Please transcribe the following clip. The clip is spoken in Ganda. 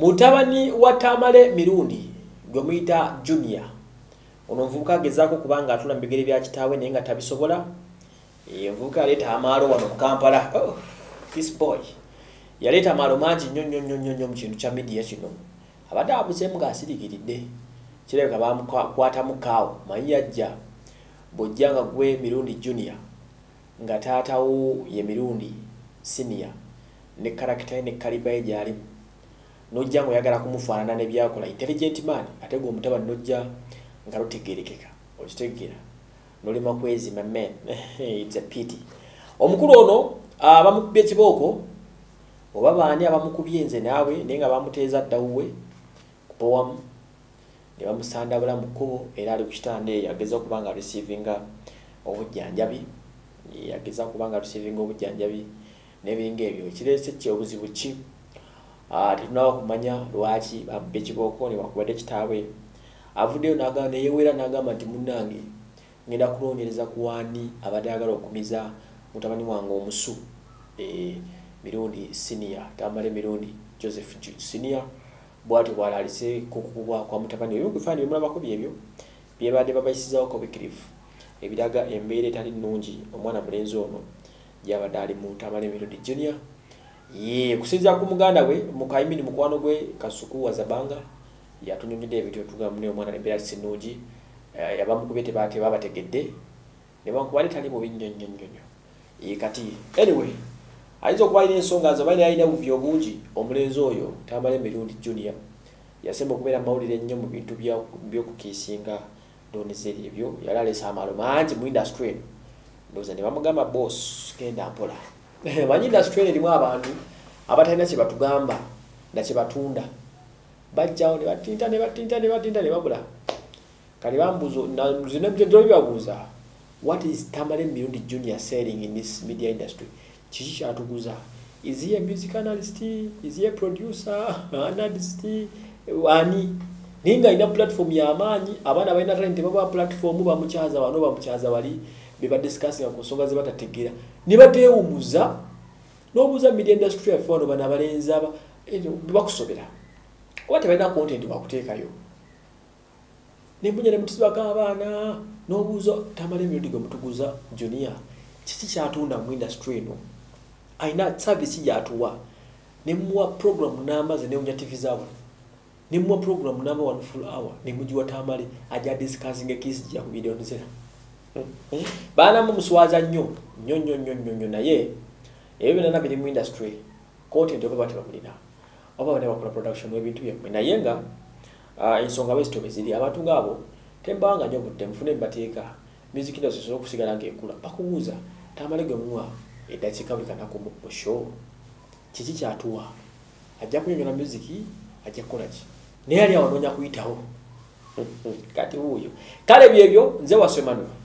mutabani wa tamale mirundi gwe muyita junior. Ono omuvubuka agezaako kubanga atula mu bigere bya kitaawe naye nga tabisobola. Envubuka yaleeta amaalo wano mu kampala. Oh, this boy. Yaleeta amaalo mangi nnyo nnyo nnyo nnyo mu kintu kya midiya kino. Abadde abuzeemu ng'asirikiridde kirabika bamukwatamu kaawo manyi yajja bw'ojja nga gwe mirundi junior nga taatawo ye mirundi senior ne karakita ye ne kaliba ye gy'alimu nojja ngaoyagala kumufaanana nebyakola intelligent man ate gwe omutaba nojja nga lutegerekeka okitegeera nolima kwezima men its a pity. Omukulu ono abamukubye ekibooko oba baani abamukubye nze naawe naye nga bamuteeza ddawuwe kupowamu ne bamusandabula mu kkubo era ali ku kitanda eyo ageza okuba nga receivinga obujjanjabi yageza kuba nga receivinga obujjanjabi n'ebiringa ebyo ekireese ki obuzibu ki tetunaba kumanya lwaki bamuba ekibooko ne bakubadde kitaawe avuddeyo nagamba neyewera nagamba nti munnange ngenda kunoonyereza ku waani abadde ayagala okumiza mutabani wange omusu e, mirundi senior. Tamale mirundi joseph senior. Bwatyo bwalaalise kukubwa kwa mutabani ebyo kufaani bimulabako byebyo byebadde babayisizawo kobikirivu ebiraga embeera etali nnungi omwana mulenzi ono gyabadde ali mu tamale mirundi junior ye kusinzira ku muganda we mukayimini mukwano gwe kasuku wazabanga yatunyonyedde ebityo tugamba naye omwana nembeera sinungi abamukubye tebabategedde ne bankubale tali mubi nnyo nnyo nnyo nnyo kati anyway ayinza okuba alina ensonga zo baina alina bubi obungi omulenzi oyo tamala emirundi junior yasemba okubeera mawulire ennyo mu bintu byokukiisinga ndonezeri ebyo yali aleesa amaalo mangi mu industry eno. Ndowooza ne bamugamba boss genda mpola manyi industry erimu abantu abatalina kye batugamba na kye batunda. Bajjawo ne batinta ne batinta ne batinta ne babula. Kati bambuzo bibabuuza what is tamale mirundi junior selling in this media industry? Kiki kyatuguza? Is he a music analyst? Is he a producer? Analyst? Ani? Naye nga alina platform y'amaanyi abaana balina talent tebaba platform bamukyaza wano bamukyaza wali bebadisikasinga ku nsonga ze batategeera. Ne bateewumuza n'obuuza media industry yaffe wano bano abalenzi aba bakusobera. Oba tebalina content bakuteekayo nembunya nemutisibako abaana n'obuuza tamala emirundi gwe mutuguza junior kiki kyatunda mu industry eno? Ayina service gyatuwa. Nemuwa program namba ze newunya tv zaabwe. Nemuwa program namba one full hour nemugiwa tamale aja discussing ekisi gya ku video nzera baanamu muswaza nnyo. Nnyo nnyo nnyo nnyo nnyo naye ebyo byonna biri mu industry. Content oba bati bamulina oba bane bakola production w'ebintu byammwe. Naye nga ensonga bezitobe ziri abantu ngaabo tembanga nnyo budde mufune mbateeka music industry sobola okusigala ng'ekula. Bakubuuza tamale gwe muwa eddakiika buli kanaku mu show. Kiki kyatuwa? Ajja kunyonyola musiki ajja kukola ki? Naye ali awanoonya kuyitawo. Kati wuuyo. Kale byebyo nze wasemanuel